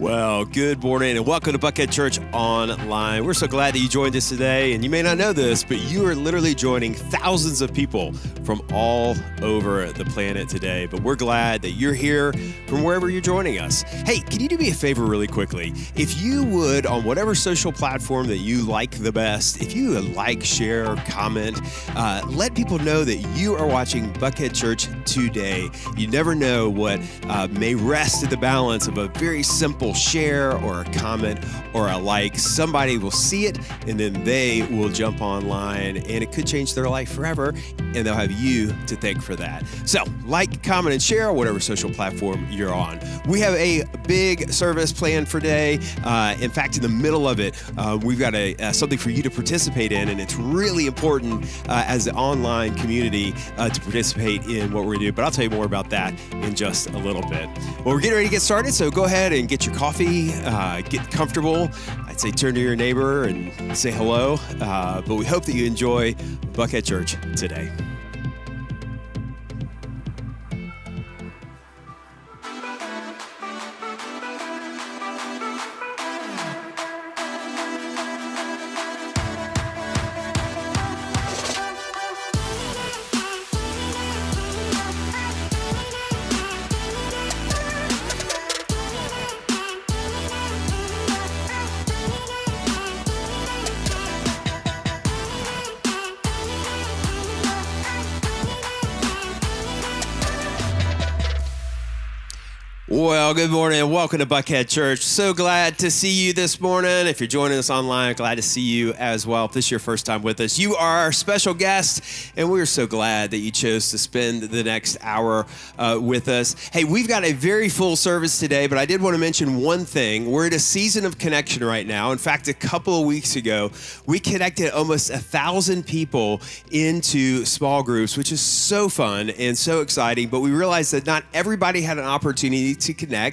Well, good morning and welcome to Buckhead Church Online. We're so glad that you joined us today. And you may not know this, but you are literally joining thousands of people from all over the planet today. But we're glad that you're here from wherever you're joining us. Hey, can you do me a favor really quickly? If you would, on whatever social platform that you like the best, if you like, share, comment, uh, let people know that you are watching Buckhead Church today. You never know what uh, may rest at the balance of a very simple share or a comment or a like. Somebody will see it and then they will jump online and it could change their life forever and they'll have you to thank for that. So, like, comment, and share whatever social platform you're on. We have a big service planned for today. Uh, in fact, in the middle of it, uh, we've got a, uh, something for you to participate in, and it's really important uh, as the online community uh, to participate in what we're doing. But I'll tell you more about that in just a little bit. Well, we're getting ready to get started, so go ahead and get your coffee, uh, get comfortable. I'd say turn to your neighbor and say hello. Uh, but we hope that you enjoy Buckhead Church today. Good morning and welcome to Buckhead Church. So glad to see you this morning. If you're joining us online, glad to see you as well. If this is your first time with us, you are our special guest, and we're so glad that you chose to spend the next hour uh, with us. Hey, we've got a very full service today, but I did want to mention one thing. We're in a season of connection right now. In fact, a couple of weeks ago, we connected almost a thousand people into small groups, which is so fun and so exciting. But we realized that not everybody had an opportunity to connect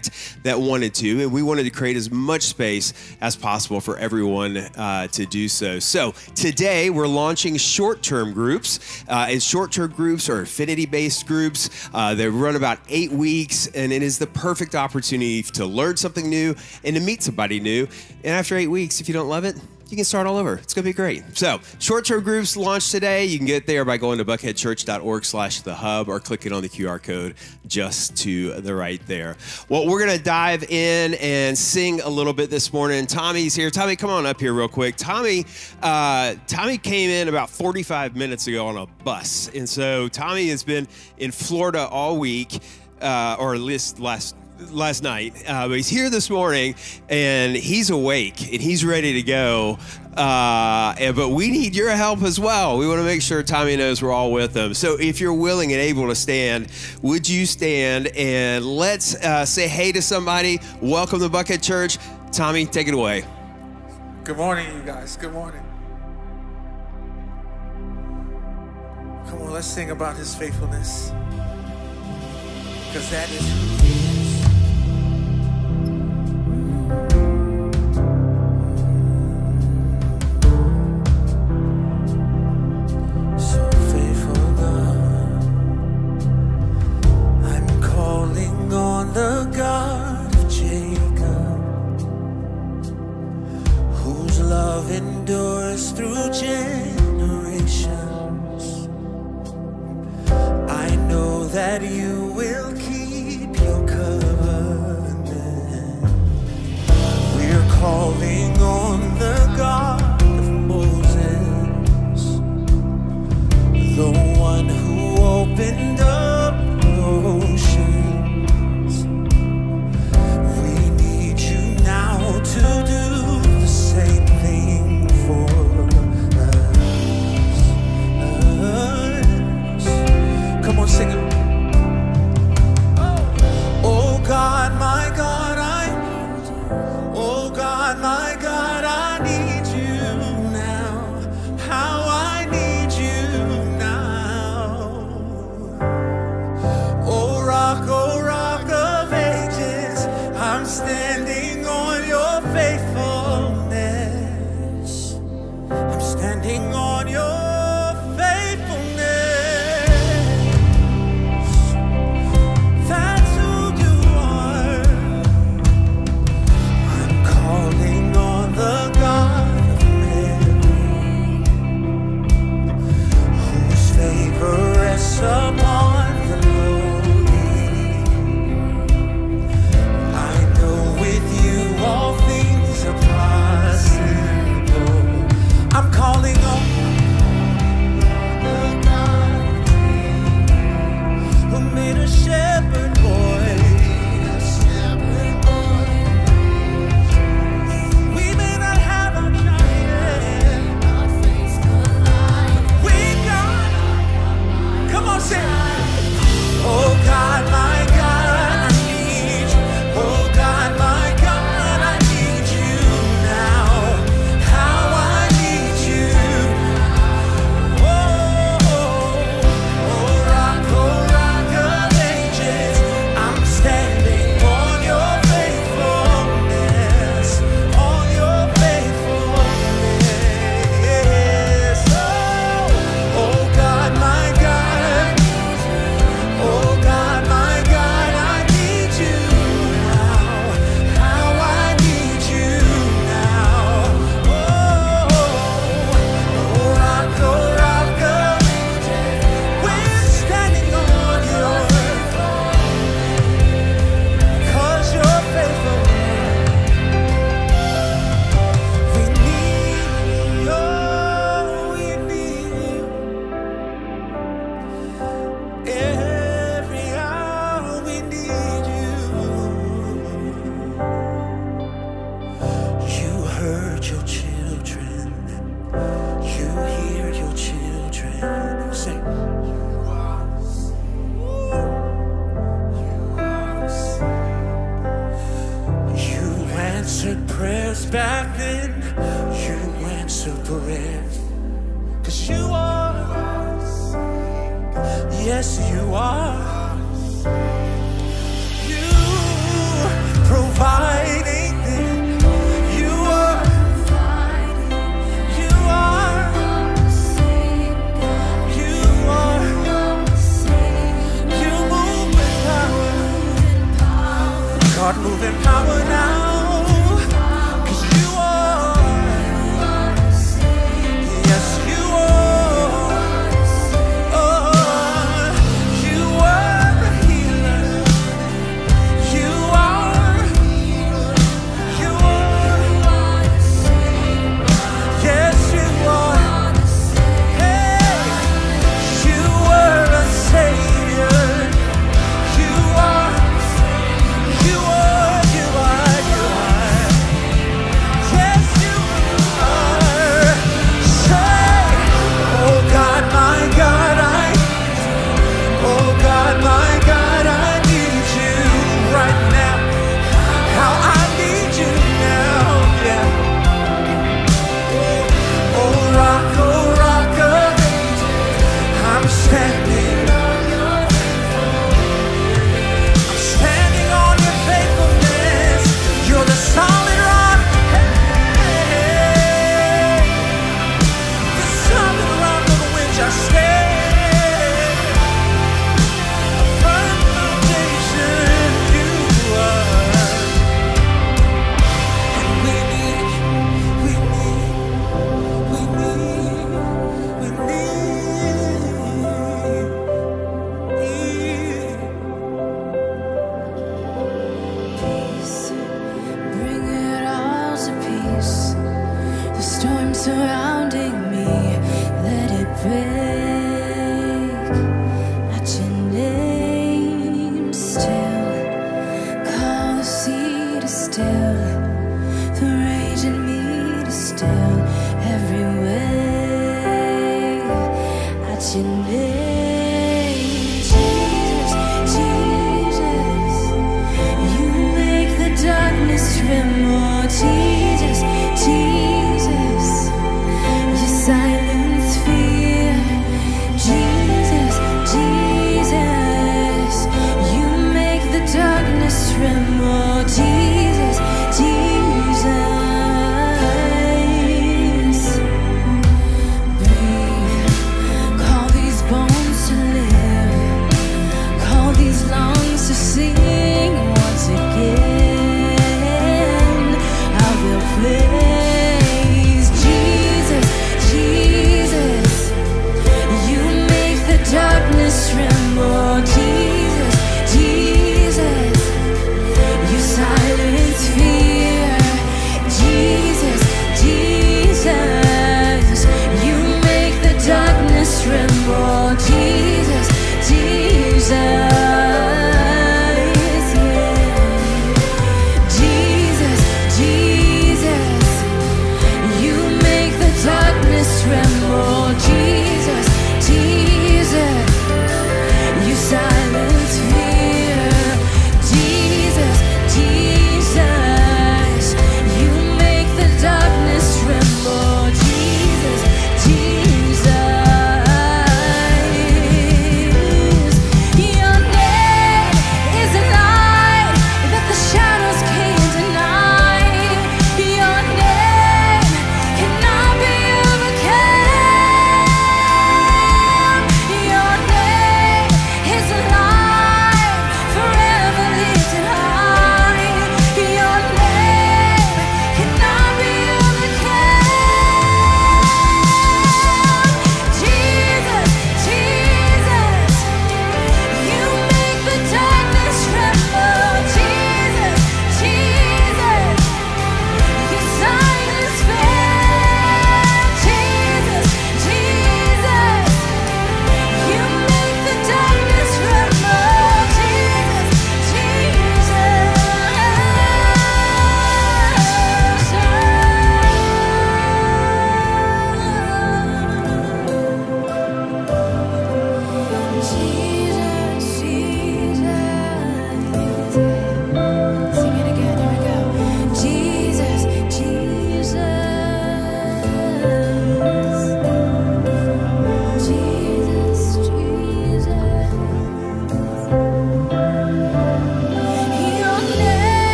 that wanted to, and we wanted to create as much space as possible for everyone uh, to do so. So today we're launching short-term groups, uh, and short-term groups are affinity-based groups. Uh, they run about eight weeks, and it is the perfect opportunity to learn something new and to meet somebody new. And after eight weeks, if you don't love it, you can start all over. It's going to be great. So, short-term groups launch today. You can get there by going to buckheadchurch.org slash the hub or clicking on the QR code just to the right there. Well, we're going to dive in and sing a little bit this morning. Tommy's here. Tommy, come on up here real quick. Tommy, uh, Tommy came in about 45 minutes ago on a bus. And so Tommy has been in Florida all week, uh, or at least last last night, uh, but he's here this morning and he's awake and he's ready to go. Uh, and, but we need your help as well. We want to make sure Tommy knows we're all with him. So if you're willing and able to stand, would you stand and let's uh, say hey to somebody? Welcome to Buckhead Church. Tommy, take it away. Good morning, you guys. Good morning. Come on, let's sing about his faithfulness. Because that is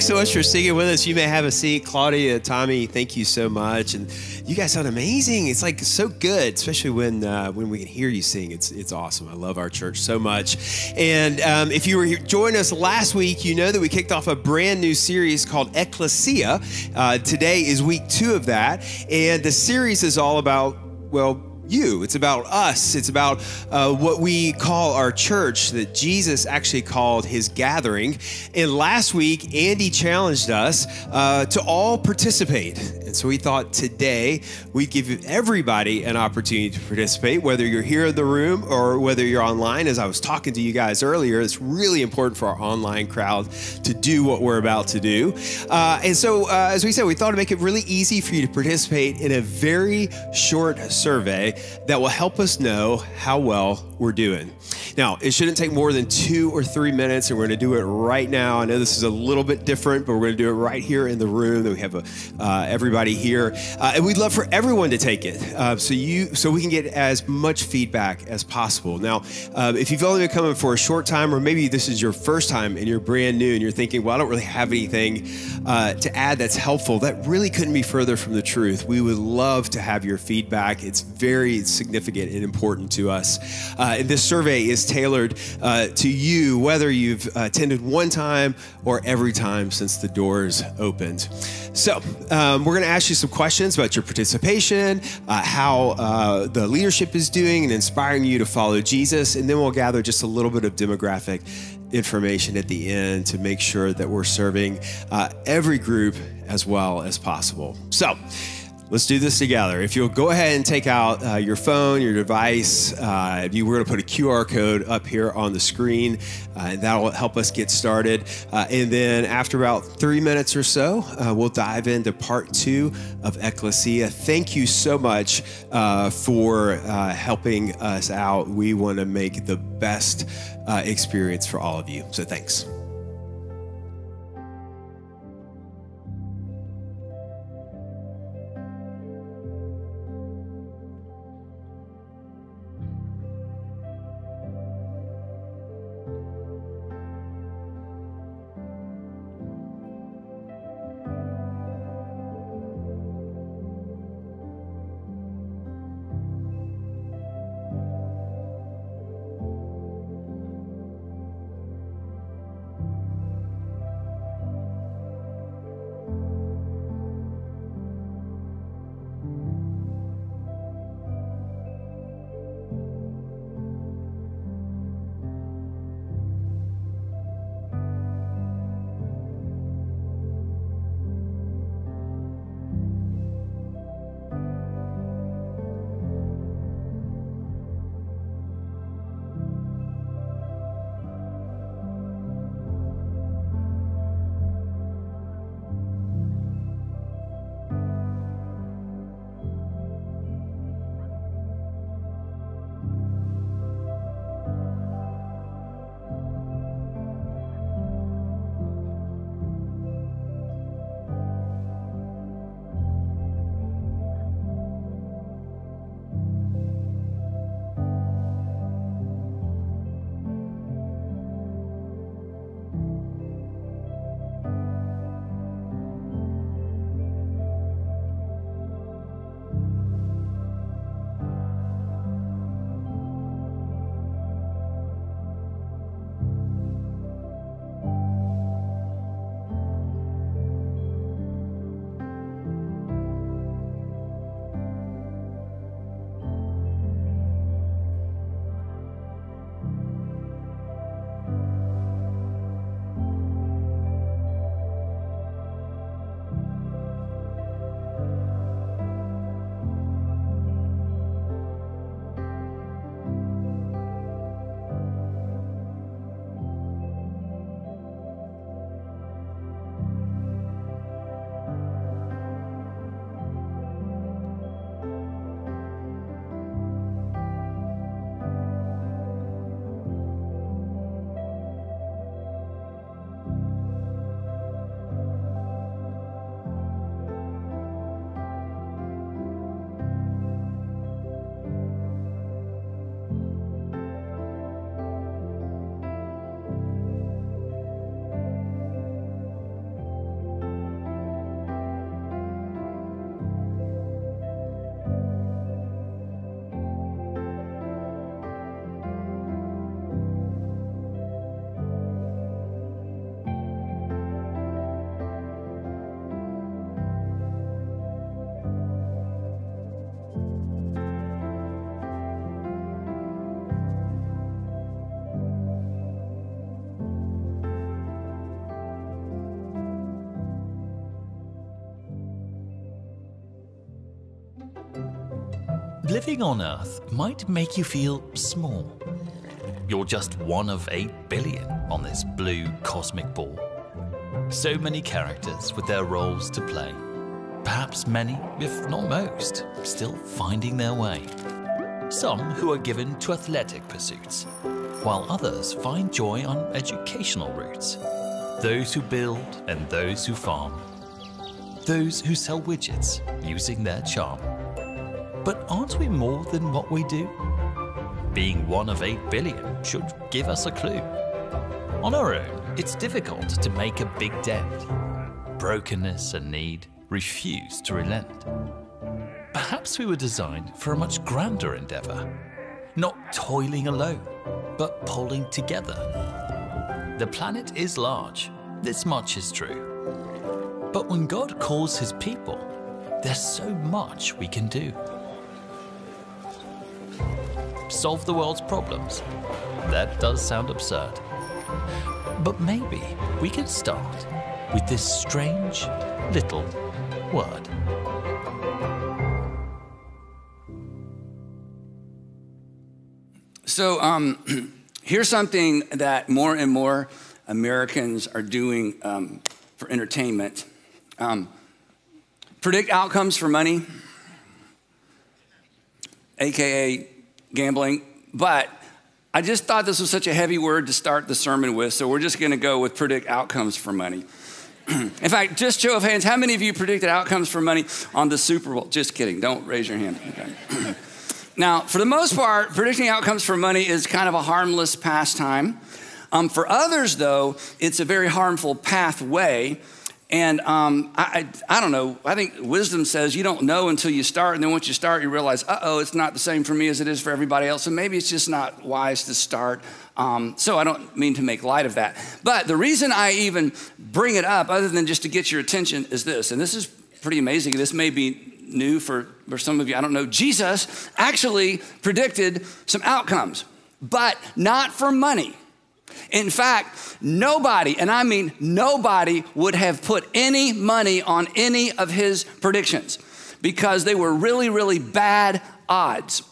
Thanks so much for singing with us. You may have a seat. Claudia, Tommy, thank you so much. And you guys sound amazing. It's like so good, especially when uh, when we can hear you sing. It's it's awesome. I love our church so much. And um, if you were here, joining us last week, you know that we kicked off a brand new series called Ekklesia. Uh, today is week two of that, and the series is all about well you. It's about us. It's about uh, what we call our church that Jesus actually called his gathering. And last week, Andy challenged us uh, to all participate. And so we thought today we'd give everybody an opportunity to participate, whether you're here in the room or whether you're online. As I was talking to you guys earlier, it's really important for our online crowd to do what we're about to do. Uh, and so, uh, as we said, we thought to make it really easy for you to participate in a very short survey that will help us know how well we're doing. Now, it shouldn't take more than two or three minutes, and we're going to do it right now. I know this is a little bit different, but we're going to do it right here in the room. That we have a, uh, everybody here, uh, and we'd love for everyone to take it, uh, so you so we can get as much feedback as possible. Now, um, if you've only been coming for a short time, or maybe this is your first time and you're brand new, and you're thinking, "Well, I don't really have anything uh, to add that's helpful," that really couldn't be further from the truth. We would love to have your feedback. It's very significant and important to us. Uh, and this survey is tailored uh, to you, whether you've attended one time or every time since the doors opened. So, um, we're going to ask you some questions about your participation, uh, how uh, the leadership is doing, and inspiring you to follow Jesus. And then we'll gather just a little bit of demographic information at the end to make sure that we're serving uh, every group as well as possible. So, Let's do this together. If you'll go ahead and take out uh, your phone, your device, uh, you, we're going to put a QR code up here on the screen, uh, that will help us get started. Uh, and then after about three minutes or so, uh, we'll dive into part two of Ekklesia. Thank you so much uh, for helping us out. We want to make the best experience for all of you. So thanks. Living on Earth might make you feel small. You're just one of 8 billion on this blue cosmic ball. So many characters with their roles to play. Perhaps many, if not most, still finding their way. Some who are given to athletic pursuits, while others find joy on educational routes. Those who build and those who farm. Those who sell widgets using their charm. But aren't we more than what we do? Being one of 8 billion should give us a clue. On our own, it's difficult to make a big dent. Brokenness and need refuse to relent. Perhaps we were designed for a much grander endeavor, not toiling alone, but pulling together. The planet is large, this much is true. But when God calls his people, there's so much we can do solve the world's problems. That does sound absurd. But maybe we can start with this strange little word. So um, here's something that more and more Americans are doing um, for entertainment. Um, predict outcomes for money, aka gambling. But I just thought this was such a heavy word to start the sermon with, so we're just going to go with predict outcomes for money. In fact, just show of hands, how many of you predicted outcomes for money on the Super Bowl? Just kidding, don't raise your hand. Okay. now, for the most part, predicting outcomes for money is kind of a harmless pastime. Um, for others, though, it's a very harmful pathway and um, I, I, I, don't know. I think wisdom says you don't know until you start. And then once you start, you realize, uh oh, it's not the same for me as it is for everybody else. And maybe it's just not wise to start. Um, so I don't mean to make light of that. But the reason I even bring it up, other than just to get your attention, is this. And this is pretty amazing. This may be new for, for some of you. I don't know. Jesus actually predicted some outcomes, but not for money. In fact, nobody, and I mean nobody, would have put any money on any of his predictions because they were really, really bad odds.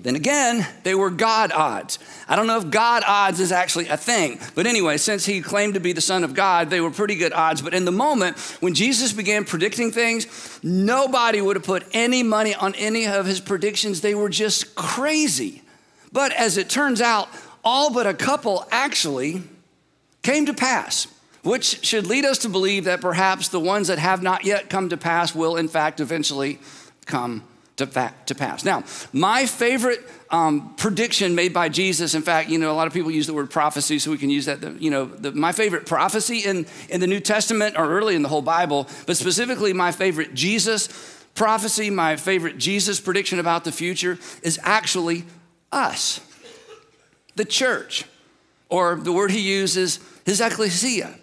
Then again, they were God odds. I don't know if God odds is actually a thing, but anyway, since he claimed to be the Son of God, they were pretty good odds. But in the moment when Jesus began predicting things, nobody would have put any money on any of his predictions. They were just crazy. But as it turns out, all but a couple actually came to pass, which should lead us to believe that perhaps the ones that have not yet come to pass will, in fact, eventually come to, to pass. Now, my favorite um, prediction made by Jesus, in fact, you know, a lot of people use the word prophecy, so we can use that. You know, the, my favorite prophecy in, in the New Testament or early in the whole Bible, but specifically my favorite Jesus prophecy, my favorite Jesus prediction about the future is actually us the church, or the word he uses, his ecclesia.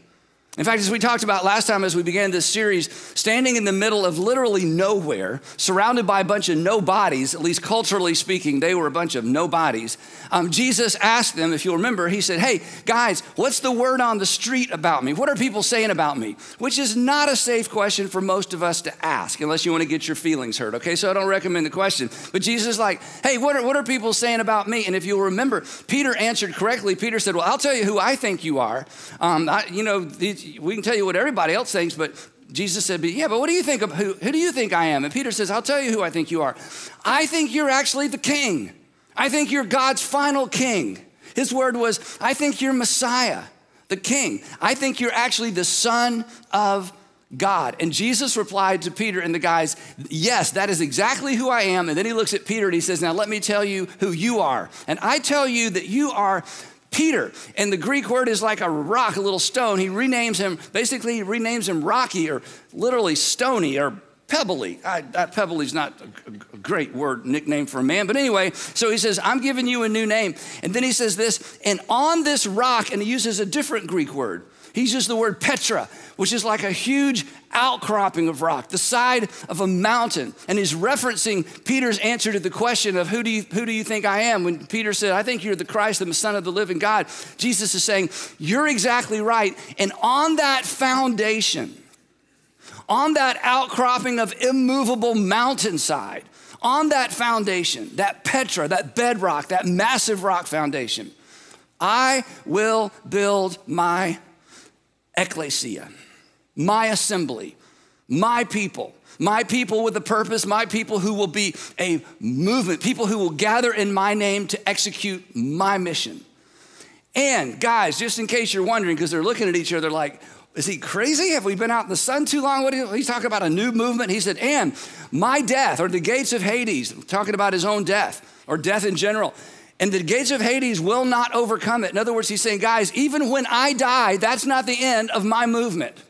In fact, as we talked about last time as we began this series, standing in the middle of literally nowhere, surrounded by a bunch of nobodies, at least culturally speaking, they were a bunch of nobodies. Um, Jesus asked them, if you'll remember, he said, Hey, guys, what's the word on the street about me? What are people saying about me? Which is not a safe question for most of us to ask, unless you want to get your feelings hurt, okay? So I don't recommend the question. But Jesus is like, Hey, what are, what are people saying about me? And if you'll remember, Peter answered correctly. Peter said, Well, I'll tell you who I think you are. Um, I, you know, we can tell you what everybody else thinks, but Jesus said, but Yeah, but what do you think of who, who do you think I am? And Peter says, I'll tell you who I think you are. I think you're actually the king. I think you're God's final king. His word was, I think you're Messiah, the king. I think you're actually the son of God. And Jesus replied to Peter and the guys, Yes, that is exactly who I am. And then he looks at Peter and he says, Now let me tell you who you are. And I tell you that you are Peter. And the Greek word is like a rock, a little stone. He renames him, basically, he renames him rocky or literally stony or pebbly. I, that pebbly is not a, a great word, nickname for a man. But anyway, so he says, I'm giving you a new name. And then he says this, and on this rock, and he uses a different Greek word. He uses the word Petra, which is like a huge outcropping of rock, the side of a mountain. And he's referencing Peter's answer to the question of who do you, who do you think I am? When Peter said, I think you're the Christ, and the Son of the living God, Jesus is saying, You're exactly right. And on that foundation, on that outcropping of immovable mountainside, on that foundation, that Petra, that bedrock, that massive rock foundation, I will build my ecclesia, my assembly, my people. My people with a purpose, my people who will be a movement, people who will gather in my name to execute my mission. And guys, just in case you're wondering, because they're looking at each other like, is he crazy? Have we been out in the sun too long? What you, he's talking about a new movement. He said, and my death, or the gates of Hades, talking about his own death, or death in general. And the gates of Hades will not overcome it. In other words, he's saying, guys, even when I die, that's not the end of my movement.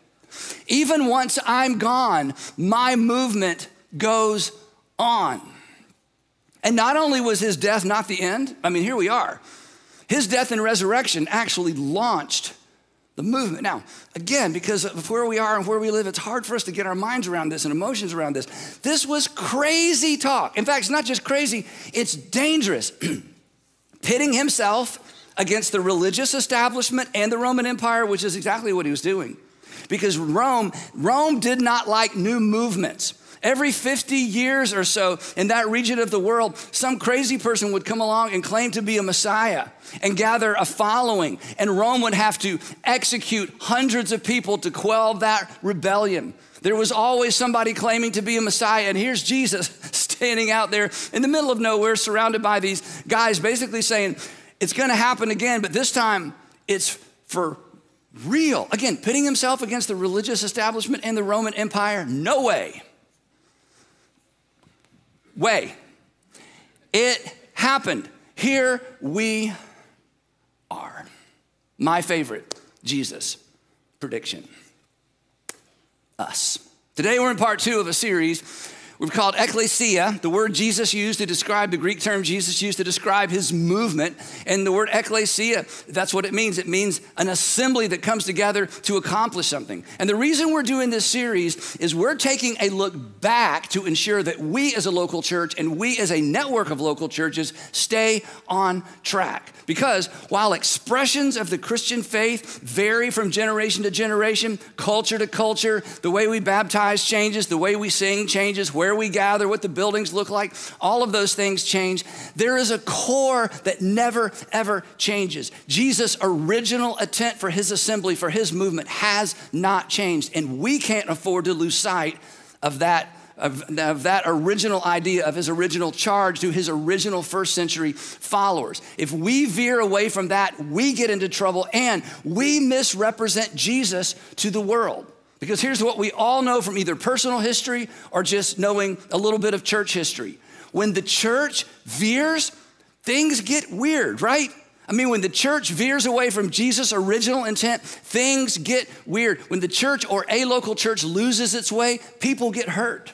Even once I'm gone, my movement goes on. And not only was his death not the end, I mean, here we are. His death and resurrection actually launched the movement. Now, again, because of where we are and where we live, it's hard for us to get our minds around this and emotions around this. This was crazy talk. In fact, it's not just crazy, it's dangerous. Pitting himself against the religious establishment and the Roman Empire, which is exactly what he was doing. Because Rome, Rome did not like new movements. Every 50 years or so in that region of the world, some crazy person would come along and claim to be a Messiah and gather a following. And Rome would have to execute hundreds of people to quell that rebellion. There was always somebody claiming to be a Messiah. And here's Jesus standing out there in the middle of nowhere, surrounded by these guys, basically saying, It's going to happen again, but this time it's for real. Again, pitting himself against the religious establishment and the Roman Empire, no way way. It happened. Here we are. My favorite, Jesus prediction. Us. Today we're in part two of a series We've called ecclesia, the word Jesus used to describe, the Greek term Jesus used to describe his movement. And the word ecclesia, that's what it means. It means an assembly that comes together to accomplish something. And the reason we're doing this series is we're taking a look back to ensure that we as a local church and we as a network of local churches stay on track. Because while expressions of the Christian faith vary from generation to generation, culture to culture, the way we baptize changes, the way we sing changes, where we gather, what the buildings look like, all of those things change. There is a core that never, ever changes. Jesus' original intent for his assembly, for his movement, has not changed. And we can't afford to lose sight of that of, of, that original idea of his original charge to his original first century followers. If we veer away from that, we get into trouble and we misrepresent Jesus to the world. Because here's what we all know from either personal history or just knowing a little bit of church history. When the church veers, things get weird, right? I mean, when the church veers away from Jesus' original intent, things get weird. When the church or a local church loses its way, people get hurt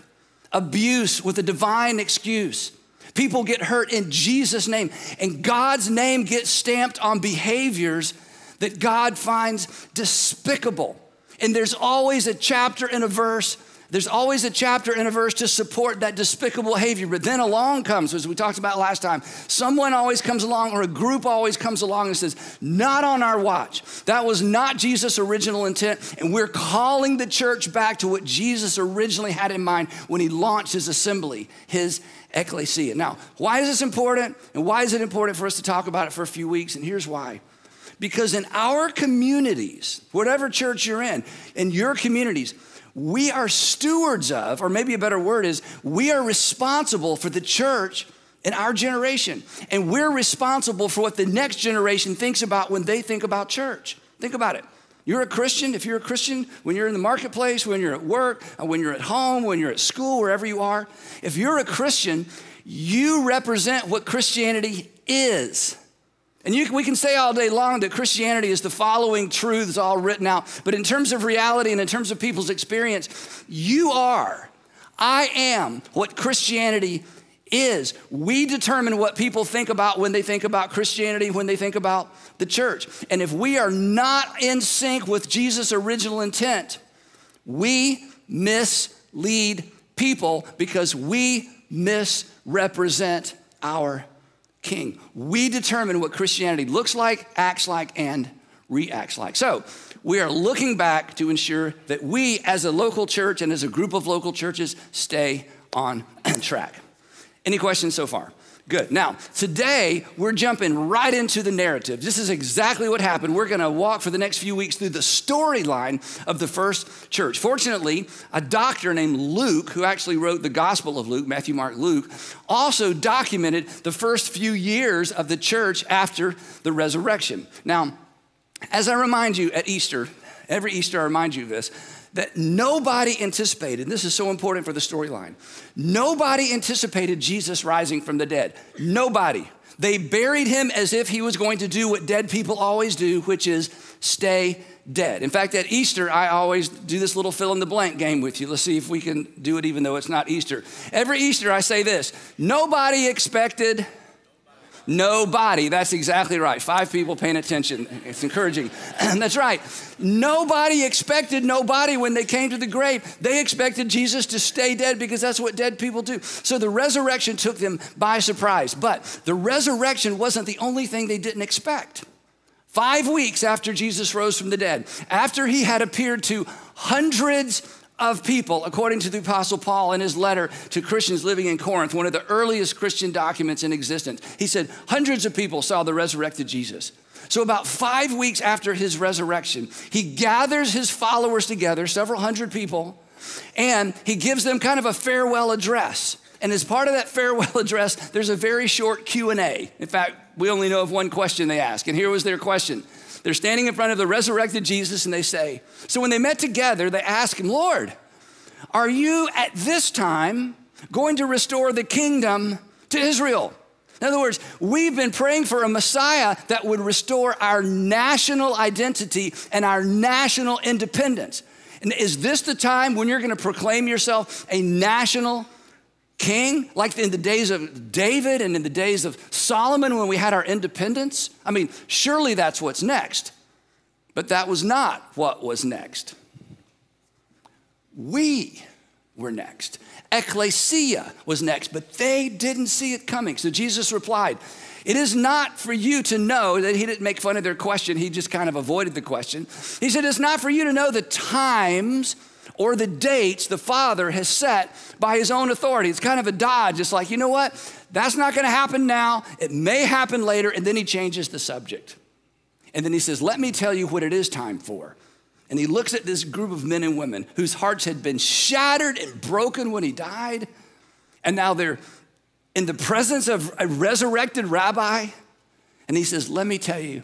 abuse with a divine excuse. People get hurt in Jesus' name, and God's name gets stamped on behaviors that God finds despicable. And there's always a chapter and a verse there's always a chapter and a verse to support that despicable behavior. But then along comes, as we talked about last time, someone always comes along or a group always comes along and says, Not on our watch. That was not Jesus' original intent. And we're calling the church back to what Jesus originally had in mind when he launched his assembly, his ecclesia. Now, why is this important? And why is it important for us to talk about it for a few weeks? And here's why. Because in our communities, whatever church you're in, in your communities, we are stewards of, or maybe a better word is, we are responsible for the church in our generation. And we're responsible for what the next generation thinks about when they think about church. Think about it. You're a Christian. If you're a Christian, when you're in the marketplace, when you're at work, uh, when you're at home, when you're at school, wherever you are, if you're a Christian, you represent what Christianity is. And you, we can say all day long that Christianity is the following truths all written out. But in terms of reality and in terms of people's experience, you are, I am what Christianity is. We determine what people think about when they think about Christianity, when they think about the church. And if we are not in sync with Jesus' original intent, we mislead people because we misrepresent our king. We determine what Christianity looks like, acts like, and reacts like. So, we are looking back to ensure that we, as a local church and as a group of local churches, stay on track. Any questions so far? Good. Now, today we're jumping right into the narrative. This is exactly what happened. We're going to walk for the next few weeks through the storyline of the first church. Fortunately, a doctor named Luke, who actually wrote the Gospel of Luke, Matthew, Mark, Luke, also documented the first few years of the church after the resurrection. Now, as I remind you at Easter, every Easter I remind you of this, that nobody anticipated, this is so important for the storyline, nobody anticipated Jesus rising from the dead. Nobody. They buried him as if he was going to do what dead people always do, which is stay dead. In fact, at Easter, I always do this little fill in the blank game with you. Let's see if we can do it even though it's not Easter. Every Easter, I say this nobody expected Nobody. That's exactly right. Five people paying attention. It's encouraging. That's right. Nobody expected nobody when they came to the grave. They expected Jesus to stay dead because that's what dead people do. So the resurrection took them by surprise. But the resurrection wasn't the only thing they didn't expect. Five weeks after Jesus rose from the dead, after he had appeared to hundreds of people, according to the Apostle Paul in his letter to Christians living in Corinth, one of the earliest Christian documents in existence. He said, Hundreds of people saw the resurrected Jesus. So, about five weeks after his resurrection, he gathers his followers together, several hundred people, and he gives them kind of a farewell address. And as part of that farewell address, there's a very short Q&A. In fact, we only know of one question they ask. And here was their question. They're standing in front of the resurrected Jesus and they say, So when they met together, they ask him, Lord, are you at this time going to restore the kingdom to Israel? In other words, we've been praying for a Messiah that would restore our national identity and our national independence. And is this the time when you're going to proclaim yourself a national king, like in the days of David and in the days of Solomon when we had our independence? I mean, surely that's what's next. But that was not what was next. We were next. Ekklesia was next, but they didn't see it coming. So Jesus replied, It is not for you to know that he didn't make fun of their question, he just kind of avoided the question. He said, It's not for you to know the times or the dates the Father has set by his own authority. It's kind of a dodge. It's like, you know what? That's not going to happen now. It may happen later. And then he changes the subject. And then he says, Let me tell you what it is time for. And he looks at this group of men and women whose hearts had been shattered and broken when he died. And now they're in the presence of a resurrected rabbi. And he says, Let me tell you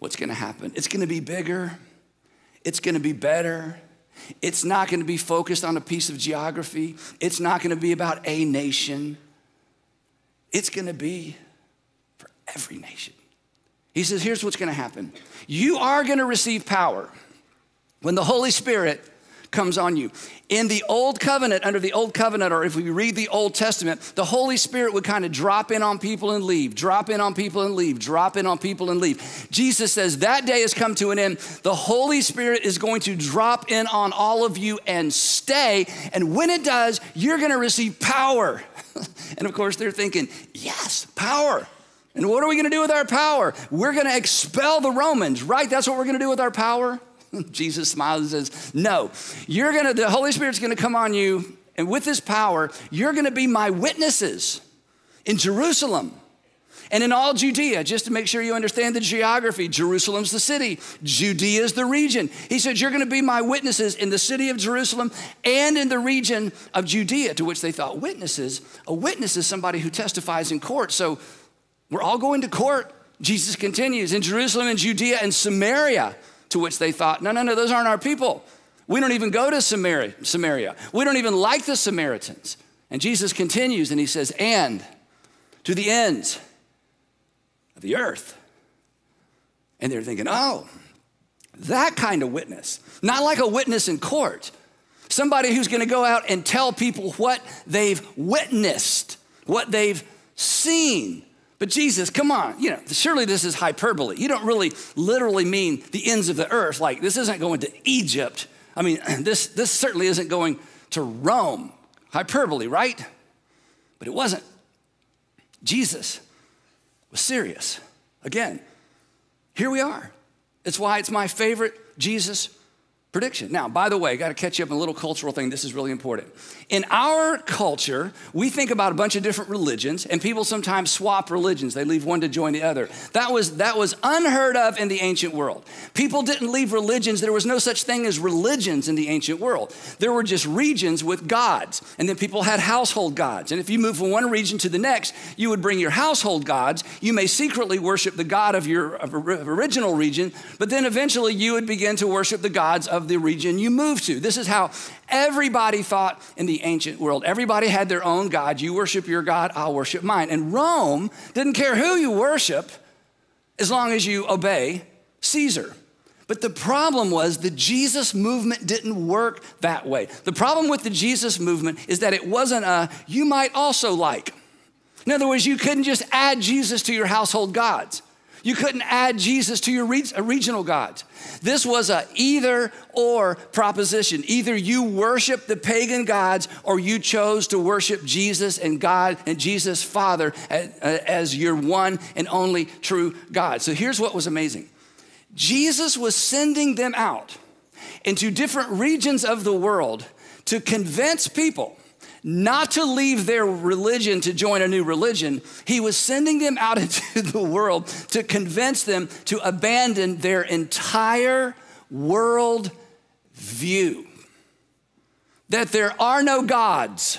what's going to happen. It's going to be bigger, it's going to be better. It's not going to be focused on a piece of geography, it's not going to be about a nation. It's going to be for every nation. He says, Here's what's going to happen you are going to receive power when the Holy Spirit comes on you. In the Old Covenant, under the Old Covenant, or if we read the Old Testament, the Holy Spirit would kind of drop in on people and leave, drop in on people and leave, drop in on people and leave. Jesus says that day has come to an end. The Holy Spirit is going to drop in on all of you and stay. And when it does, you're going to receive power. and of course, they're thinking, yes, power. And what are we going to do with our power? We're going to expel the Romans, right? That's what we're going to do with our power. Jesus smiles and says, No, you're gonna, the Holy Spirit's gonna come on you, and with this power, you're gonna be my witnesses in Jerusalem and in all Judea, just to make sure you understand the geography. Jerusalem's the city, Judea is the region. He said, You're gonna be my witnesses in the city of Jerusalem and in the region of Judea, to which they thought, Witnesses? A witness is somebody who testifies in court. So we're all going to court. Jesus continues in Jerusalem and Judea and Samaria to which they thought, no, no, no, those aren't our people. We don't even go to Samaria. Samaria. We don't even like the Samaritans. And Jesus continues and he says, and to the ends of the earth. And they're thinking, oh, that kind of witness, not like a witness in court, somebody who's to go out and tell people what they've witnessed, what they've seen, but Jesus, come on, you know, surely this is hyperbole. You don't really literally mean the ends of the earth. Like this isn't going to Egypt. I mean, this, this certainly isn't going to Rome. Hyperbole, right? But it wasn't. Jesus was serious. Again, here we are. It's why it's my favorite Jesus prediction. Now, by the way, got to catch you up on a little cultural thing. This is really important. In our culture, we think about a bunch of different religions, and people sometimes swap religions. They leave one to join the other. That was that was unheard of in the ancient world. People didn't leave religions. There was no such thing as religions in the ancient world. There were just regions with gods, and then people had household gods. And if you move from one region to the next, you would bring your household gods. You may secretly worship the god of your original region, but then eventually you would begin to worship the gods of of the region you moved to. This is how everybody thought in the ancient world. Everybody had their own God. You worship your God, I'll worship mine. And Rome didn't care who you worship as long as you obey Caesar. But the problem was the Jesus movement didn't work that way. The problem with the Jesus movement is that it wasn't a you might also like. In other words, you couldn't just add Jesus to your household gods. You couldn't add Jesus to your uh, regional gods. This was a either or proposition. Either you worship the pagan gods or you chose to worship Jesus and God and Jesus Father as your one and only true God. So here's what was amazing. Jesus was sending them out into different regions of the world to convince people not to leave their religion to join a new religion. He was sending them out into the world to convince them to abandon their entire world view. That there are no gods.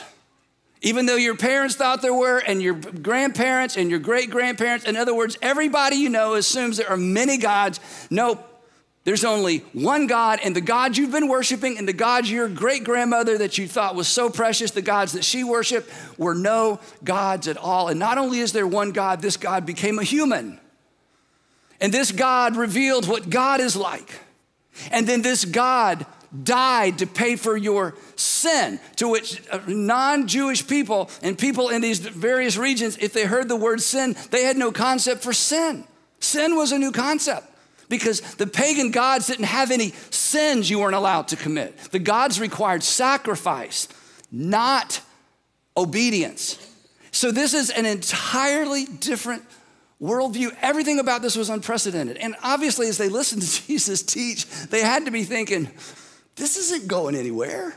Even though your parents thought there were, and your grandparents and your great grandparents, in other words, everybody you know assumes there are many gods. Nope, there's only one God, and the God you've been worshiping and the God your great grandmother that you thought was so precious, the gods that she worshiped, were no gods at all. And not only is there one God, this God became a human. And this God revealed what God is like. And then this God died to pay for your sin, to which uh, non Jewish people and people in these various regions, if they heard the word sin, they had no concept for sin. Sin was a new concept because the pagan gods didn't have any sins you weren't allowed to commit. The gods required sacrifice, not obedience. So, this is an entirely different worldview. Everything about this was unprecedented. And obviously, as they listened to Jesus teach, they had to be thinking, this isn't going anywhere.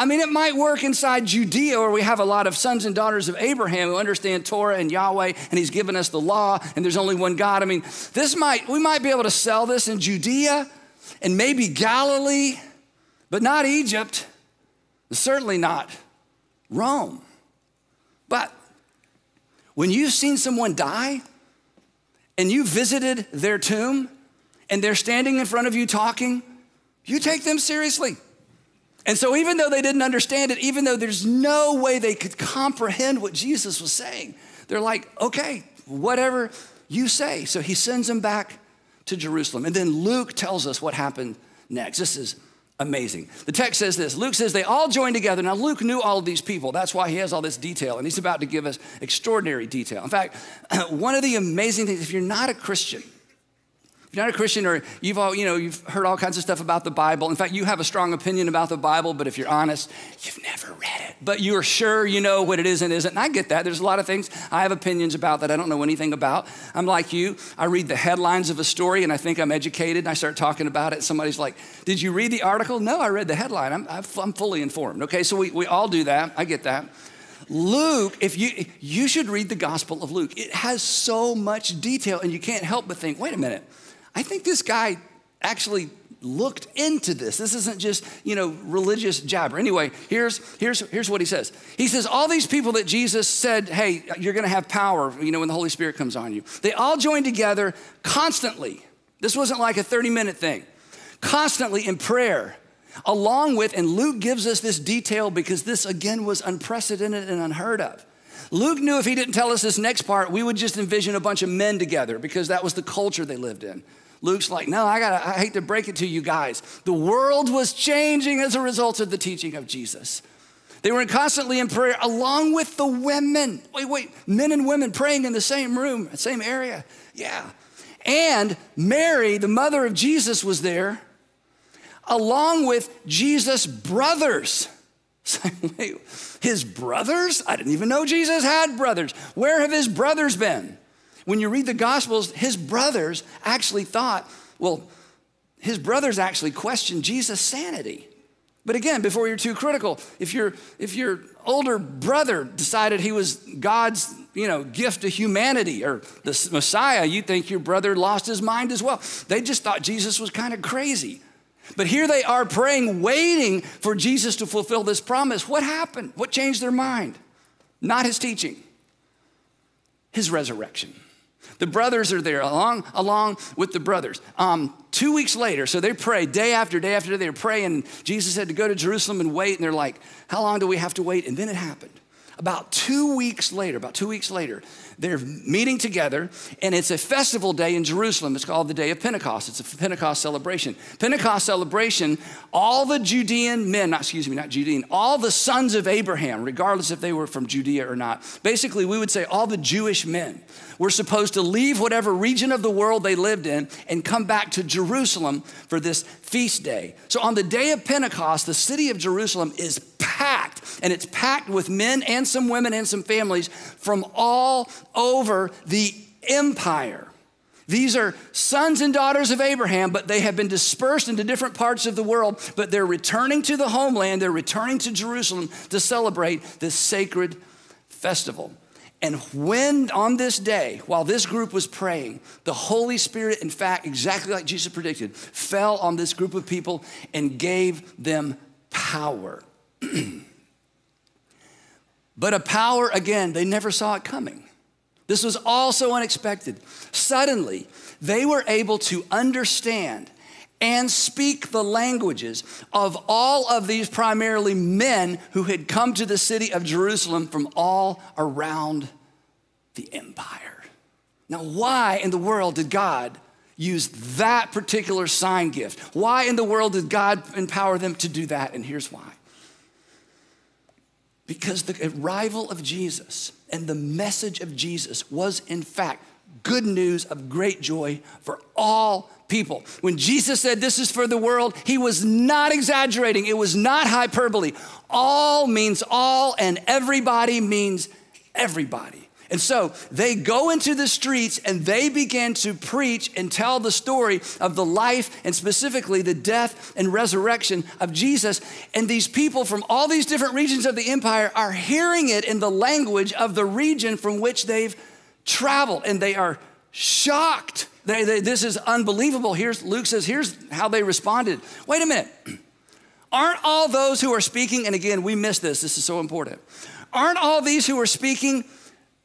I mean, it might work inside Judea where we have a lot of sons and daughters of Abraham who understand Torah and Yahweh, and he's given us the law, and there's only one God. I mean, this might, we might be able to sell this in Judea and maybe Galilee, but not Egypt, certainly not Rome. But when you've seen someone die and you visited their tomb and they're standing in front of you talking, you take them seriously. And so, even though they didn't understand it, even though there's no way they could comprehend what Jesus was saying, they're like, okay, whatever you say. So, he sends them back to Jerusalem. And then Luke tells us what happened next. This is amazing. The text says this Luke says they all joined together. Now, Luke knew all of these people. That's why he has all this detail, and he's about to give us extraordinary detail. In fact, one of the amazing things, if you're not a Christian, if you're not a Christian or you've all, you know, you've heard all kinds of stuff about the Bible. In fact, you have a strong opinion about the Bible, but if you're honest, you've never read it. But you are sure you know what it is and isn't. And I get that. There's a lot of things I have opinions about that I don't know anything about. I'm like you. I read the headlines of a story and I think I'm educated and I start talking about it. Somebody's like, Did you read the article? No, I read the headline. I'm, I'm fully informed. Okay, so we, we all do that. I get that. Luke, if you you should read the Gospel of Luke. It has so much detail, and you can't help but think, wait a minute. I think this guy actually looked into this. This isn't just, you know, religious jabber. Anyway, here's, here's, here's what he says. He says, all these people that Jesus said, hey, you're gonna have power, you know, when the Holy Spirit comes on you, they all joined together constantly. This wasn't like a 30 minute thing. Constantly in prayer, along with, and Luke gives us this detail because this again was unprecedented and unheard of. Luke knew if he didn't tell us this next part, we would just envision a bunch of men together because that was the culture they lived in. Luke's like, no, I gotta, I hate to break it to you guys. The world was changing as a result of the teaching of Jesus. They were constantly in prayer along with the women. Wait, wait, men and women praying in the same room, same area. Yeah. And Mary, the mother of Jesus, was there along with Jesus' brothers. his brothers? I didn't even know Jesus had brothers. Where have his brothers been? When you read the Gospels, his brothers actually thought, well, his brothers actually questioned Jesus' sanity. But again, before you're too critical, if your if your older brother decided he was God's you know gift to humanity or the Messiah, you think your brother lost his mind as well. They just thought Jesus was kind of crazy. But here they are praying, waiting for Jesus to fulfill this promise. What happened? What changed their mind? Not his teaching, his resurrection. The brothers are there along, along with the brothers. Um, two weeks later, so they pray day after day after day. They're praying. Jesus had to go to Jerusalem and wait. And they're like, How long do we have to wait? And then it happened. About two weeks later, about two weeks later, they're meeting together, and it's a festival day in Jerusalem. It's called the Day of Pentecost. It's a Pentecost celebration. Pentecost celebration, all the Judean men, not, excuse me, not Judean, all the sons of Abraham, regardless if they were from Judea or not, basically, we would say all the Jewish men were supposed to leave whatever region of the world they lived in and come back to Jerusalem for this feast day. So on the day of Pentecost, the city of Jerusalem is packed, and it's packed with men and some women and some families from all over the empire. These are sons and daughters of Abraham, but they have been dispersed into different parts of the world, but they're returning to the homeland, they're returning to Jerusalem to celebrate this sacred festival. And when on this day, while this group was praying, the Holy Spirit, in fact, exactly like Jesus predicted, fell on this group of people and gave them power. but a power, again, they never saw it coming. This was also unexpected. Suddenly, they were able to understand and speak the languages of all of these primarily men who had come to the city of Jerusalem from all around the empire. Now, why in the world did God use that particular sign gift? Why in the world did God empower them to do that? And here's why. Because the arrival of Jesus and the message of Jesus was, in fact, good news of great joy for all people. When Jesus said this is for the world, he was not exaggerating, it was not hyperbole. All means all, and everybody means everybody. And so they go into the streets and they begin to preach and tell the story of the life and specifically the death and resurrection of Jesus. And these people from all these different regions of the empire are hearing it in the language of the region from which they've traveled. And they are shocked. They, they, this is unbelievable. Here's Luke says, here's how they responded. Wait a minute. Aren't all those who are speaking, and again, we miss this, this is so important. Aren't all these who are speaking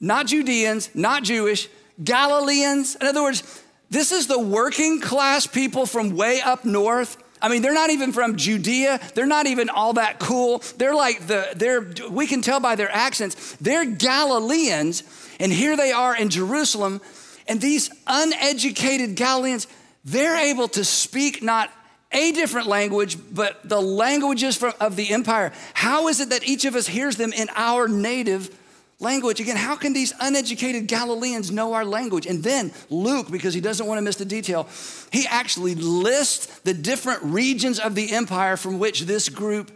not Judeans, not Jewish, Galileans. In other words, this is the working class people from way up north. I mean, they're not even from Judea. They're not even all that cool. They're like the, they're, we can tell by their accents, they're Galileans. And here they are in Jerusalem. And these uneducated Galileans, they're able to speak not a different language, but the languages of the empire. How is it that each of us hears them in our native language. Again, how can these uneducated Galileans know our language? And then Luke, because he doesn't want to miss the detail, he actually lists the different regions of the empire from which this group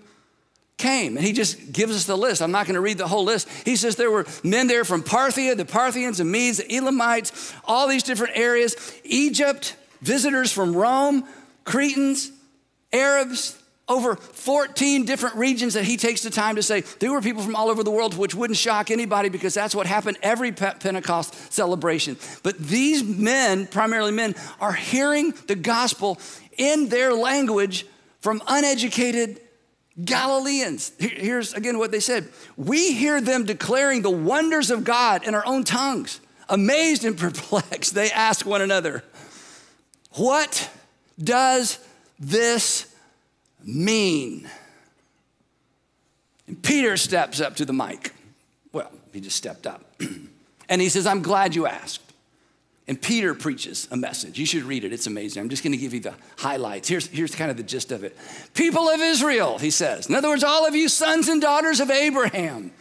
came. And he just gives us the list. I'm not going to read the whole list. He says there were men there from Parthia, the Parthians, the Medes, the Elamites, all these different areas, Egypt, visitors from Rome, Cretans, Arabs, over 14 different regions that he takes the time to say there were people from all over the world, which wouldn't shock anybody because that's what happened every Pentecost celebration. But these men, primarily men, are hearing the gospel in their language from uneducated Galileans. Here's again what they said We hear them declaring the wonders of God in our own tongues. Amazed and perplexed, they ask one another, What does this mean? And Peter steps up to the mic. Well, he just stepped up. and he says, I'm glad you asked. And Peter preaches a message. You should read it, it's amazing. I'm just gonna give you the highlights. Here's, here's kind of the gist of it. People of Israel, he says. In other words, all of you sons and daughters of Abraham.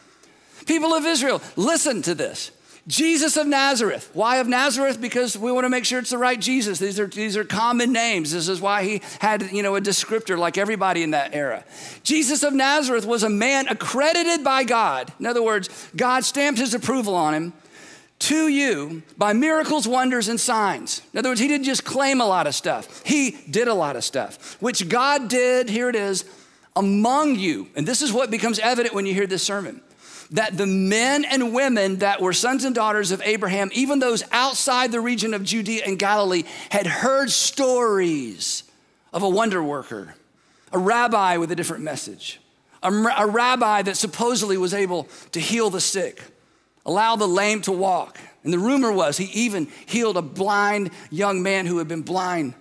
People of Israel, listen to this. Jesus of Nazareth. Why of Nazareth? Because we want to make sure it's the right Jesus. These are, these are common names. This is why he had, you know, a descriptor like everybody in that era. Jesus of Nazareth was a man accredited by God. In other words, God stamped his approval on him to you by miracles, wonders, and signs. In other words, he didn't just claim a lot of stuff, he did a lot of stuff, which God did, here it is, among you. And this is what becomes evident when you hear this sermon that the men and women that were sons and daughters of Abraham, even those outside the region of Judea and Galilee, had heard stories of a wonder worker, a rabbi with a different message, a, rabbi that supposedly was able to heal the sick, allow the lame to walk. And the rumor was he even healed a blind young man who had been blind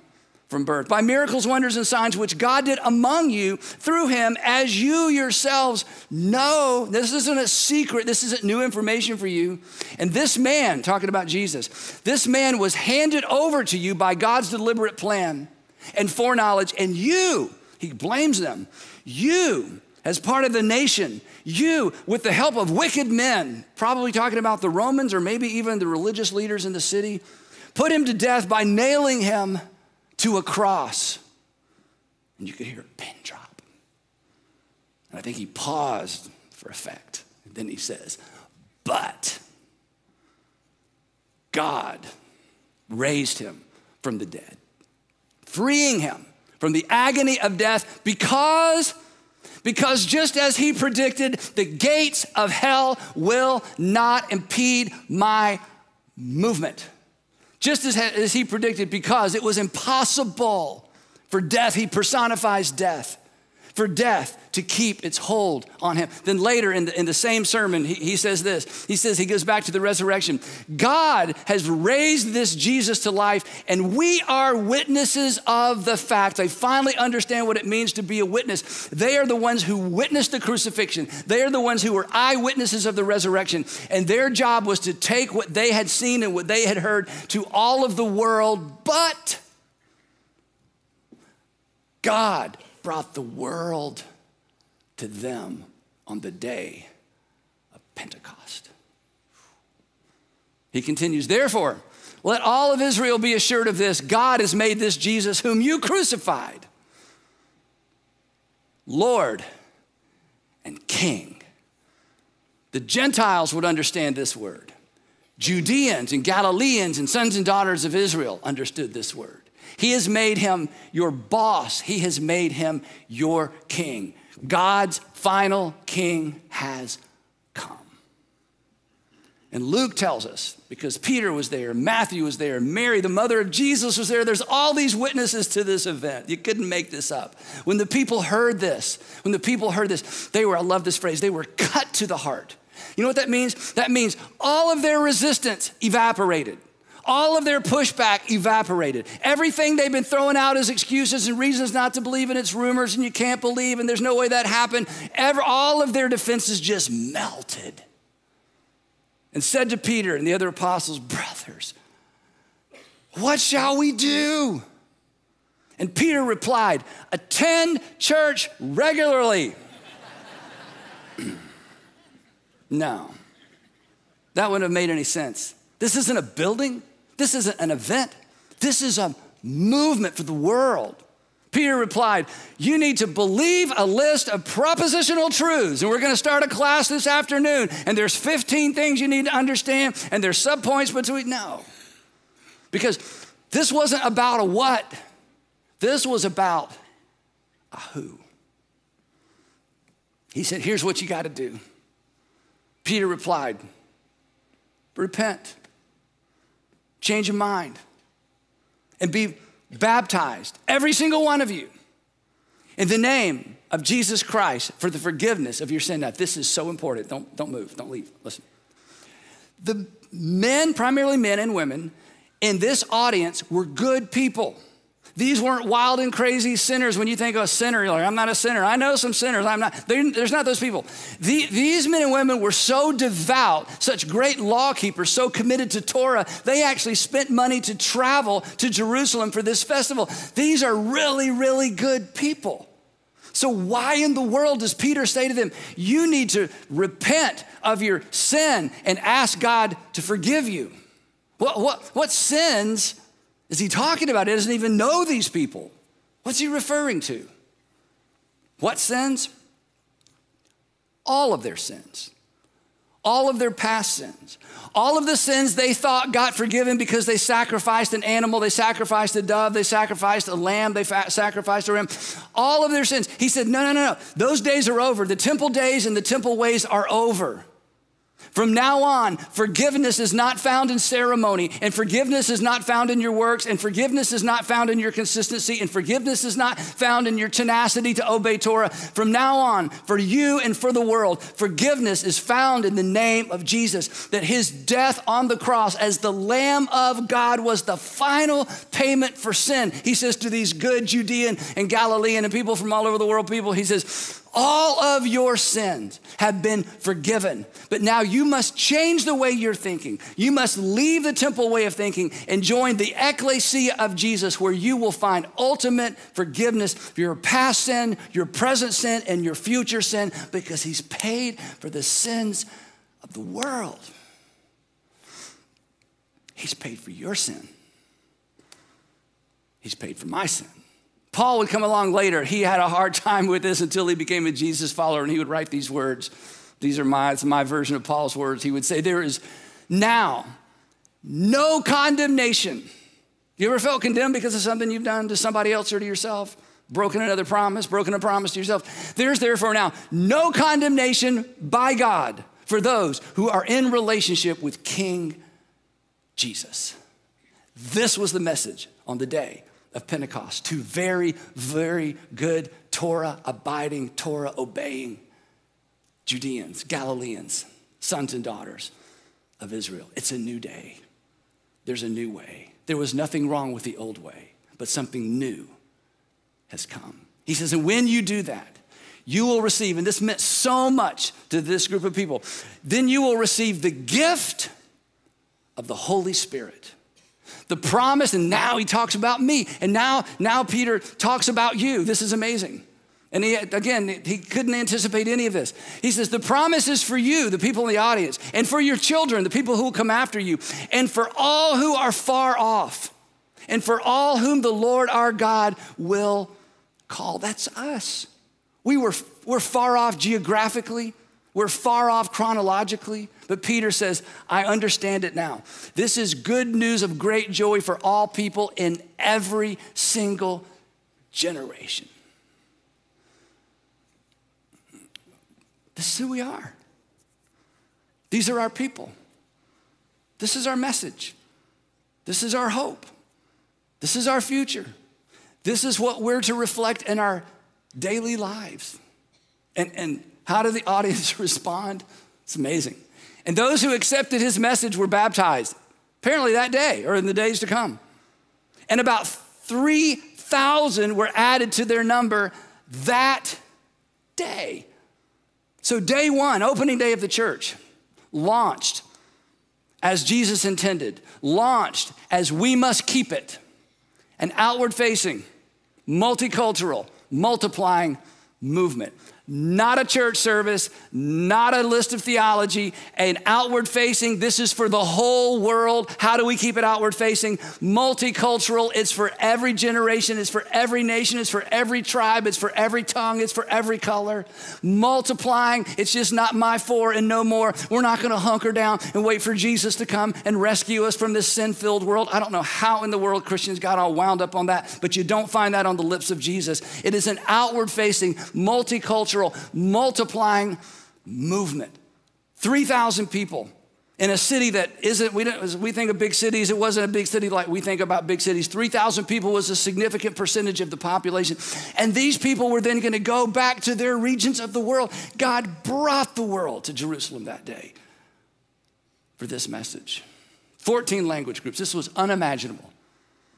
from birth, by miracles, wonders, and signs which God did among you through him, as you yourselves know. This isn't a secret, this isn't new information for you. And this man, talking about Jesus, this man was handed over to you by God's deliberate plan and foreknowledge, and you, he blames them, you, as part of the nation, you, with the help of wicked men, probably talking about the Romans or maybe even the religious leaders in the city, put him to death by nailing him to a cross. And you could hear a pin drop. And I think he paused for effect. And then he says, But God raised him from the dead, freeing him from the agony of death because because just as he predicted, the gates of hell will not impede my movement just as, as he predicted, because it was impossible for death. He personifies death, for death to keep its hold on him. Then later in the, in the same sermon, he, he says this He says, he goes back to the resurrection. God has raised this Jesus to life, and we are witnesses of the fact. They finally understand what it means to be a witness. They are the ones who witnessed the crucifixion, they are the ones who were eyewitnesses of the resurrection, and their job was to take what they had seen and what they had heard to all of the world, but God brought the world to them on the day of Pentecost. He continues, therefore, let all of Israel be assured of this God has made this Jesus, whom you crucified, Lord and King. The Gentiles would understand this word. Judeans and Galileans and sons and daughters of Israel understood this word. He has made him your boss, he has made him your king. God's final king has come. And Luke tells us, because Peter was there, Matthew was there, Mary, the mother of Jesus, was there. There's all these witnesses to this event. You couldn't make this up. When the people heard this, when the people heard this, they were, I love this phrase, they were cut to the heart. You know what that means? That means all of their resistance evaporated. All of their pushback evaporated. Everything they've been throwing out as excuses and reasons not to believe in its rumors and you can't believe and there's no way that happened. Ever, all of their defenses just melted. And said to Peter and the other apostles, Brothers, what shall we do? And Peter replied, Attend church regularly. no, that wouldn't have made any sense. This isn't a building, this isn't an event, this is a movement for the world. Peter replied, You need to believe a list of propositional truths. And we're going to start a class this afternoon. And there's 15 things you need to understand, and there's subpoints between. No. Because this wasn't about a what, this was about a who. He said, Here's what you got to do. Peter replied, Repent change your mind, and be baptized, every single one of you, in the name of Jesus Christ for the forgiveness of your sin. Now, this is so important. Don't, don't move, don't leave. Listen. The men, primarily men and women, in this audience were good people. These weren't wild and crazy sinners. When you think of a sinner, you're like, I'm not a sinner. I know some sinners. I'm not. There's not those people. The, these men and women were so devout, such great law keepers, so committed to Torah, they actually spent money to travel to Jerusalem for this festival. These are really, really good people. So, why in the world does Peter say to them, You need to repent of your sin and ask God to forgive you? What, what, what sins is he talking about? He doesn't even know these people. What's he referring to? What sins? All of their sins. all of their past sins, all of the sins they thought got forgiven because they sacrificed an animal, they sacrificed a dove, they sacrificed a lamb, they fa- sacrificed a ram, all of their sins. He said, No, no, no, no. Those days are over. The temple days and the temple ways are over. From now on, forgiveness is not found in ceremony, and forgiveness is not found in your works, and forgiveness is not found in your consistency, and forgiveness is not found in your tenacity to obey Torah. From now on, for you and for the world, forgiveness is found in the name of Jesus. That his death on the cross as the Lamb of God was the final payment for sin. He says to these good Judean and Galilean and people from all over the world, people, he says, all of your sins have been forgiven. But now you must change the way you're thinking. You must leave the temple way of thinking and join the ekklesia of Jesus, where you will find ultimate forgiveness for your past sin, your present sin, and your future sin, because He's paid for the sins of the world. He's paid for your sin, He's paid for my sin. Paul would come along later. He had a hard time with this until he became a Jesus follower, and he would write these words. These are my, my version of Paul's words. He would say, There is now no condemnation. You ever felt condemned because of something you've done to somebody else or to yourself? Broken another promise, broken a promise to yourself. There's therefore now no condemnation by God for those who are in relationship with King Jesus. This was the message on the day of Pentecost to very, very good Torah abiding, Torah obeying Judeans, Galileans, sons and daughters of Israel. It's a new day. There's a new way. There was nothing wrong with the old way, but something new has come. He says, and when you do that, you will receive, and this meant so much to this group of people, then you will receive the gift of the Holy Spirit the promise and now he talks about me. And now now peter talks about you. This is amazing. And he again he couldn't anticipate any of this. He says the promise is for you the people in the audience and for your children the people who will come after you and for all who are far off and for all whom the lord our god will call. That's us. We were we're far off geographically. We're far off chronologically, but Peter says, I understand it now. This is good news of great joy for all people in every single generation. This is who we are. These are our people. This is our message. This is our hope. This is our future. This is what we're to reflect in our daily lives. And, and how did the audience respond? It's amazing. And those who accepted his message were baptized, apparently that day or in the days to come. And about 3,000 were added to their number that day. So, day one, opening day of the church, launched as Jesus intended, launched as we must keep it, an outward facing, multicultural, multiplying movement not a church service, not a list of theology, an outward facing. This is for the whole world. How do we keep it outward facing? Multicultural. It's for every generation, it's for every nation, it's for every tribe, it's for every tongue, it's for every color. Multiplying. It's just not my four and no more. We're not going to hunker down and wait for Jesus to come and rescue us from this sin filled world. I don't know how in the world Christians got all wound up on that, but you don't find that on the lips of Jesus. It is an outward facing, multicultural multiplying movement. 3,000 people in a city that isn't, we, don't, we think of big cities, it wasn't a big city like we think about big cities. 3,000 people was a significant percentage of the population. And these people were then going to go back to their regions of the world. God brought the world to Jerusalem that day for this message. 14 language groups. This was unimaginable.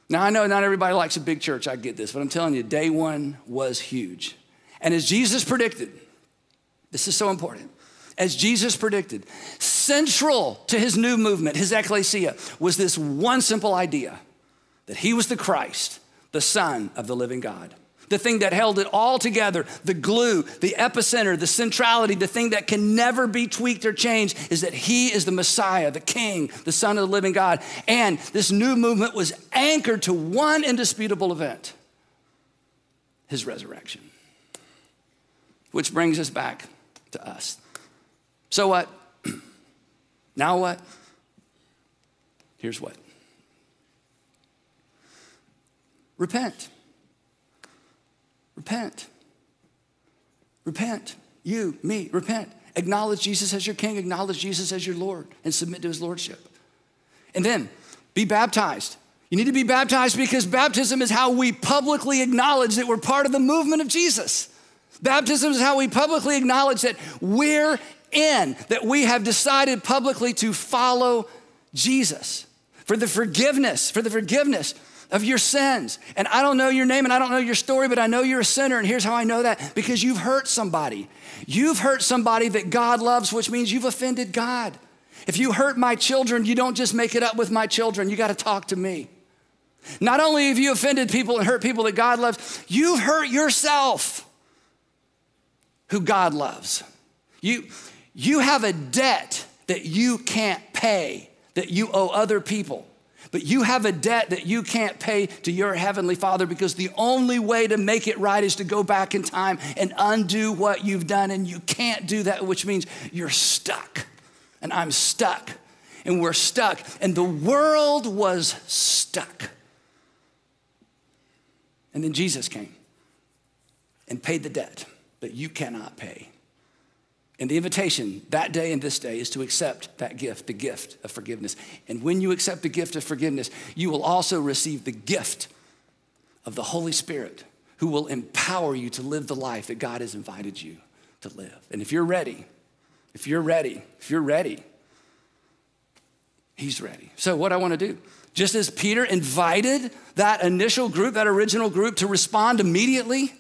Now, I know not everybody likes a big church, I get this, but I'm telling you, day one was huge. And as Jesus predicted, this is so important. As Jesus predicted, central to his new movement, his ekklesia, was this one simple idea that he was the Christ, the Son of the living God. The thing that held it all together, the glue, the epicenter, the centrality, the thing that can never be tweaked or changed is that he is the Messiah, the King, the Son of the living God. And this new movement was anchored to one indisputable event his resurrection. Which brings us back to us. So what? Now what? Here's what repent. Repent. Repent. You, me, repent. Acknowledge Jesus as your king, acknowledge Jesus as your Lord, and submit to his lordship. And then be baptized. You need to be baptized because baptism is how we publicly acknowledge that we're part of the movement of Jesus. Baptism is how we publicly acknowledge that we're in, that we have decided publicly to follow Jesus for the forgiveness, for the forgiveness of your sins. And I don't know your name and I don't know your story, but I know you're a sinner. And here's how I know that because you've hurt somebody. You've hurt somebody that God loves, which means you've offended God. If you hurt my children, you don't just make it up with my children, you got to talk to me. Not only have you offended people and hurt people that God loves, you've hurt yourself who God loves. You, you have a debt that you can't pay that you owe other people. But you have a debt that you can't pay to your Heavenly Father because the only way to make it right is to go back in time and undo what you've done. And you can't do that, which means you're stuck. And I'm stuck. And we're stuck. And the world was stuck. And then Jesus came and paid the debt that you cannot pay. And the invitation that day and this day is to accept that gift, the gift of forgiveness. And when you accept the gift of forgiveness, you will also receive the gift of the Holy Spirit who will empower you to live the life that God has invited you to live. And if you're ready, if you're ready, if you're ready, He's ready. So, what I want to do, just as Peter invited that initial group, that original group, to respond immediately,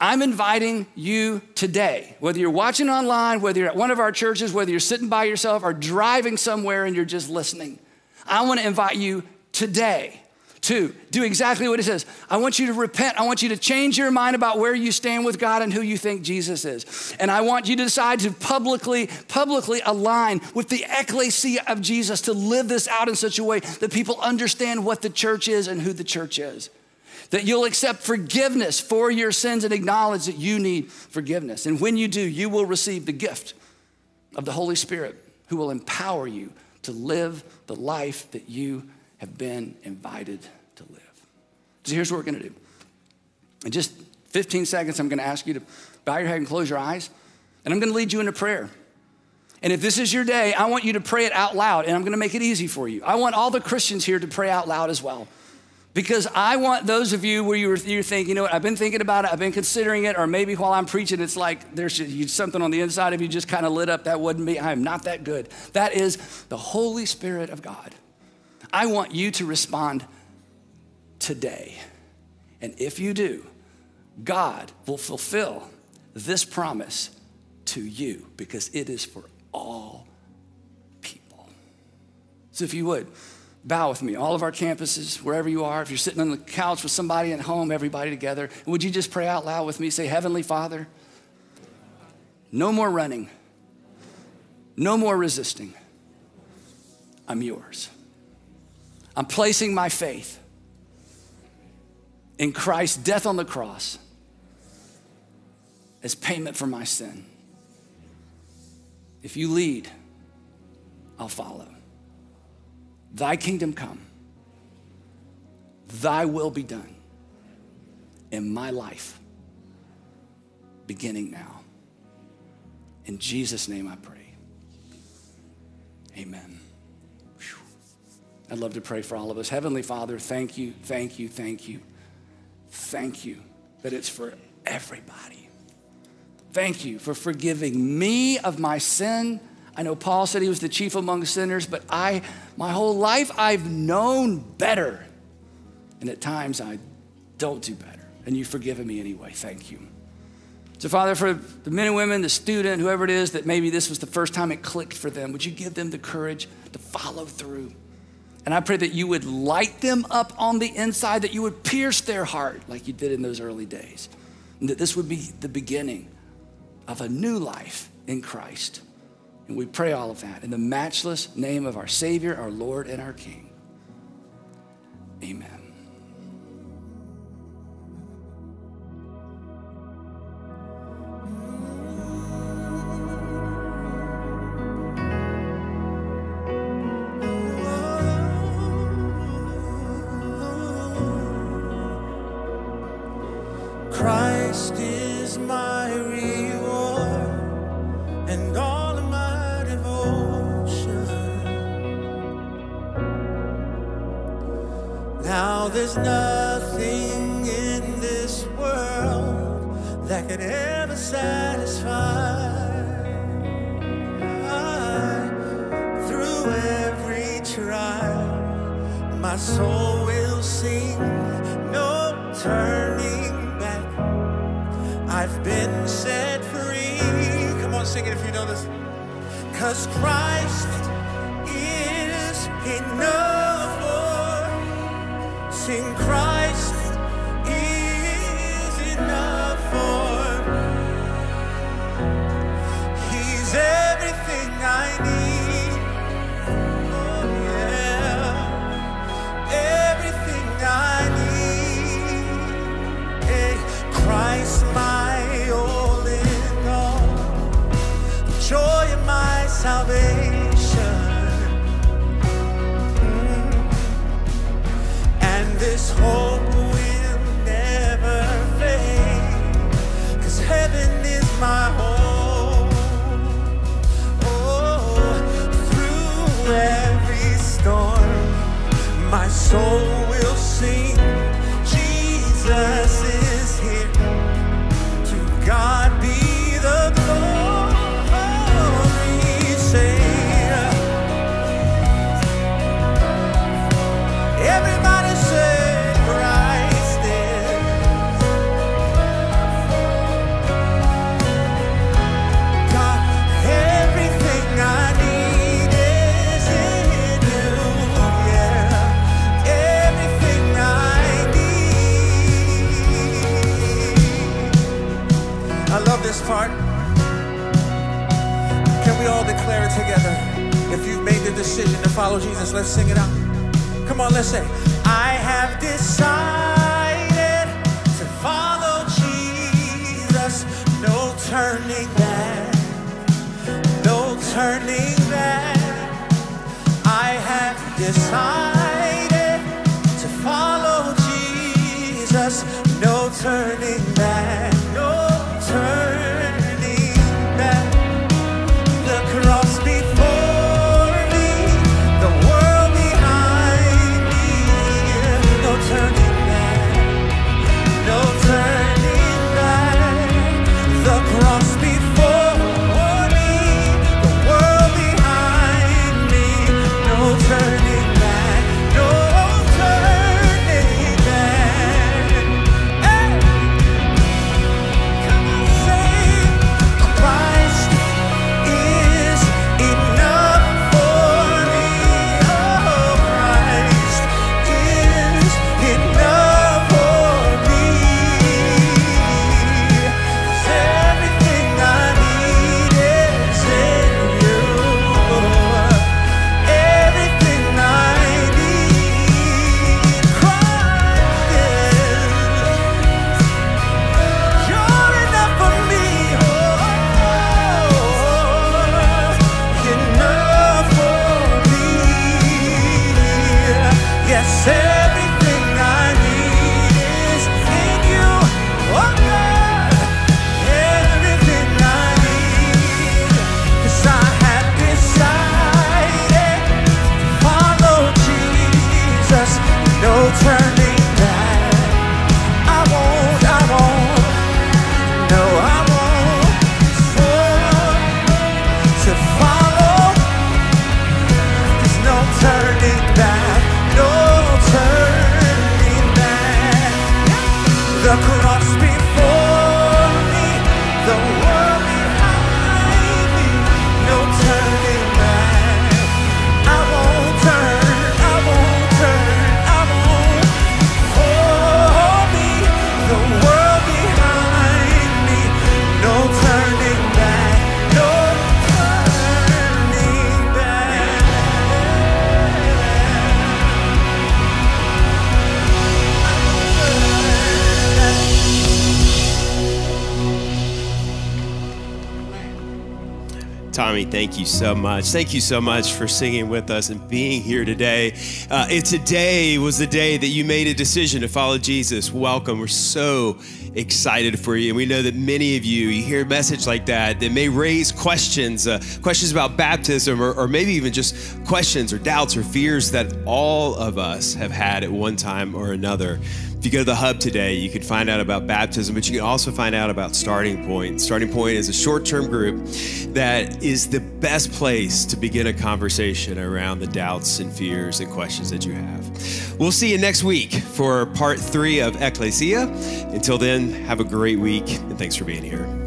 I'm inviting you today, whether you're watching online, whether you're at one of our churches, whether you're sitting by yourself or driving somewhere and you're just listening, I want to invite you today to do exactly what it says. I want you to repent. I want you to change your mind about where you stand with God and who you think Jesus is. And I want you to decide to publicly, publicly align with the ekklesia of Jesus to live this out in such a way that people understand what the church is and who the church is that you'll accept forgiveness for your sins and acknowledge that you need forgiveness. And when you do, you will receive the gift of the Holy Spirit who will empower you to live the life that you have been invited to live. So here's what we're gonna do. In just 15 seconds, I'm gonna ask you to bow your head and close your eyes, and I'm gonna lead you into prayer. And if this is your day, I want you to pray it out loud, and I'm gonna make it easy for you. I want all the Christians here to pray out loud as well. Because I want those of you where you you think, you know what, I've been thinking about it, I've been considering it, or maybe while I'm preaching, it's like there's something on the inside of you just kind of lit up. That wouldn't be, I am not that good. That is the Holy Spirit of God. I want you to respond today. And if you do, God will fulfill this promise to you because it is for all people. So if you would, bow with me, all of our campuses, wherever you are. If you're sitting on the couch with somebody at home, everybody together, would you just pray out loud with me? Say, Heavenly Father, no more running, no more resisting. I'm yours. I'm placing my faith in Christ's death on the cross as payment for my sin. If you lead, I'll follow. Thy kingdom come, thy will be done in my life, beginning now. In Jesus' name I pray. Amen. Whew. I'd love to pray for all of us. Heavenly Father, thank you, thank you, thank you, thank you that it's for everybody. Thank you for forgiving me of my sin I know Paul said he was the chief among sinners, but I, my whole life, I've known better. And at times I don't do better. And you've forgiven me anyway. Thank you. So, Father, for the men and women, the student, whoever it is that maybe this was the first time it clicked for them, would you give them the courage to follow through? And I pray that you would light them up on the inside, that you would pierce their heart like you did in those early days. And that this would be the beginning of a new life in Christ. And we pray all of that in the matchless name of our Savior, our Lord, and our King. Amen. Let's sing it out. Come on, let's say, say thank you so much. Thank you so much for singing with us and being here today. Uh, it, today was the day that you made a decision to follow Jesus. Welcome. We're so excited for you. And we know that many of you, you hear a message like that that may raise questions, uh, questions about baptism, or, or maybe even just questions or doubts or fears that all of us have had at one time or another. If you go to the hub today, you can find out about baptism, but you can also find out about Starting Point. Starting Point is a short term group that is the best place to begin a conversation around the doubts and fears and questions that you have. We'll see you next week for part three of Ekklesia. Until then, have a great week and thanks for being here.